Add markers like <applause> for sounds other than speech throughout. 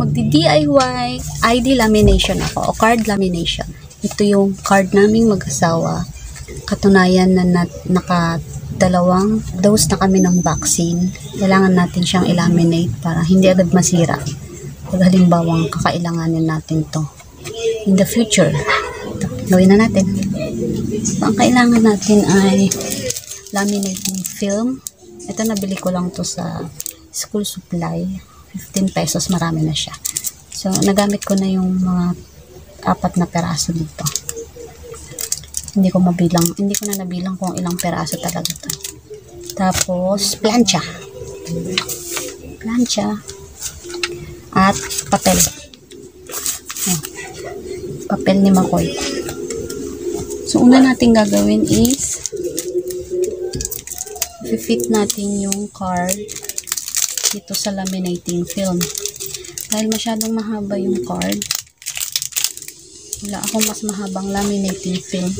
magdi-DIY ID lamination ako o card lamination. Ito yung card naming mag-asawa. Katunayan na nat nakadalawang dose na kami ng vaccine. Kailangan natin siyang ilaminate para hindi agad masira. Pag halimbawang kakailanganin natin to in the future. Ito, gawin na natin. Ang kailangan natin ay laminating film. Ito nabili ko lang to sa school supply 15 pesos, marami na siya. So, nagamit ko na yung mga apat na peraso dito. Hindi ko mabilang, hindi ko na nabilang kung ilang peraso talaga to. Tapos, plancha. Plancha. At papel. Oh, papel ni Makoy. So, una natin gagawin is fit natin yung card dito sa laminating film. Dahil masyadong mahaba yung card, wala akong mas mahabang laminating film.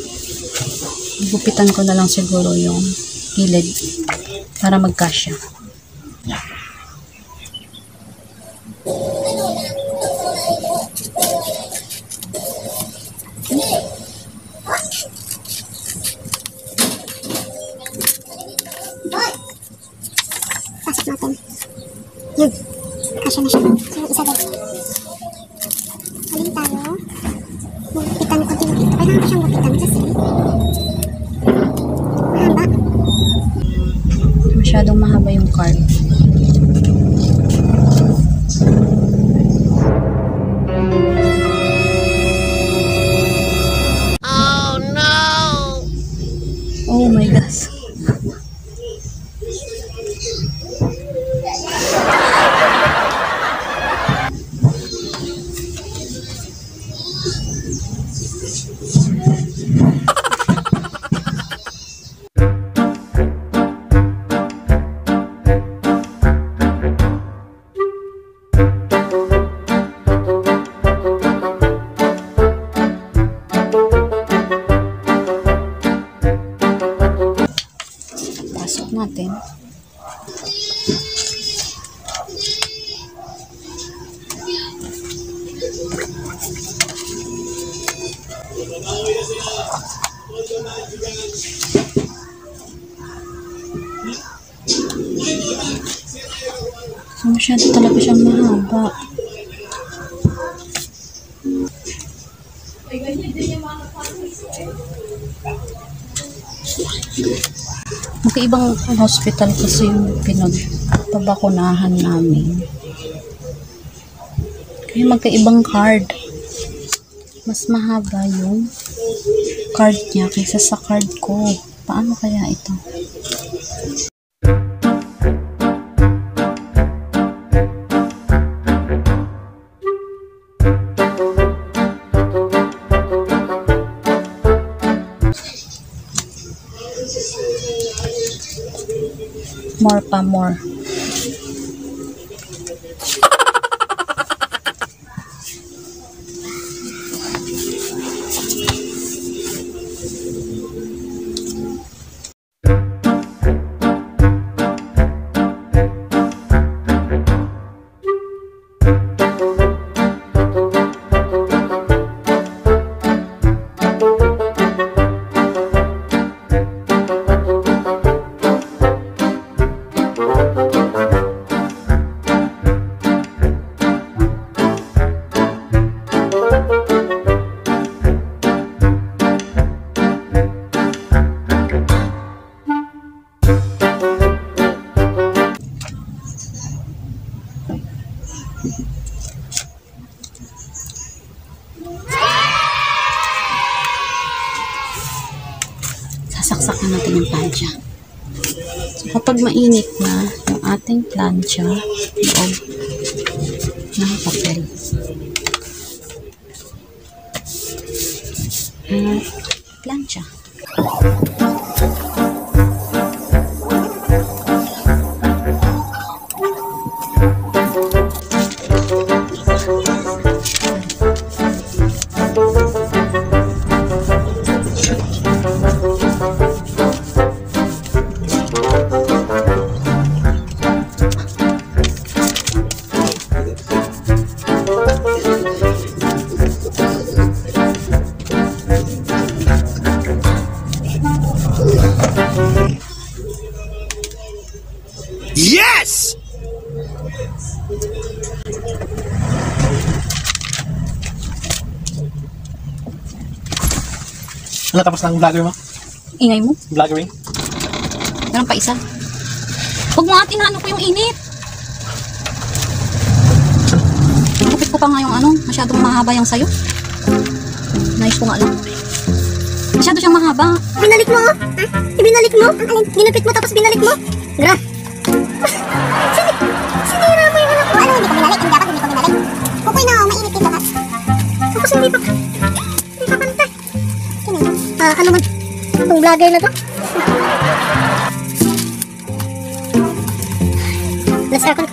Gupitan ko na lang siguro yung gilid para magkasya. Gupitan kasi mahaba. Masyadong mahaba yung card. So, masyado talaga siyang mahaba. Magkaibang hospital kasi yung pinagpabakunahan namin. Kaya magkaibang card. Mas mahaba yung card niya kaysa sa card ko. Paano kaya ito? More pa more. Sasaksakan natin yung plancha. Kapag mainit na yung ating plancha, loob ng papel. At plancha. Ano tapos ng vlogger mo? Ingay mo. Vloggering? Meron pa isa. Huwag mo atin ano ko yung init. Gupit ko pa nga yung ano, masyadong mahaba yung sayo. Nice ko nga lang. Masyado siyang mahaba. Binalik mo, oh. Ha? Ibinalik mo? Ang alin? Ginupit mo tapos binalik mo? Gra. Ah, ano man? Itong vlogger na to? Let's aircon.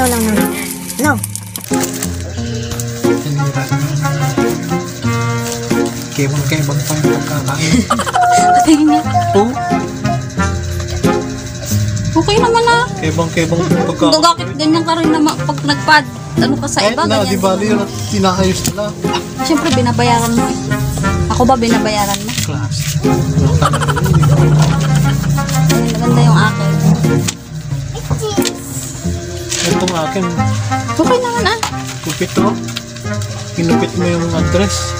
No, no, no, no. No. Kebang-kebang pa yung pagkakain. <laughs> Patingin niya. Oo, Okay naman ah. kebang-kebang yung pagkakain. Gagakit ganyan ka rin naman pag nagpad. Ano ka sa Kahit iba, na, di ganyan. ba, yun at tinaayos nila. Siyempre, binabayaran mo eh. Ako ba binabayaran mo? Class. Itong akin, Okay naman ah. kupit to. Kinupit mo yung address.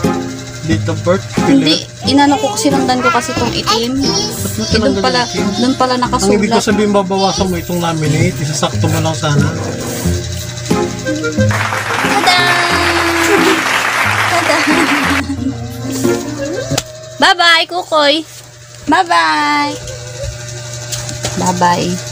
Date of birth. Hindi, inano ko, sinundan ko kasi itong itim. Ba't mo Eh, doon pala, doon pala Ang ibig ko nakasulat. sabihin, babawasan mo itong laminate. Isasakto mo lang sana. Tada! Tada! Bye-bye, Kukoy! Bye-bye! Bye-bye.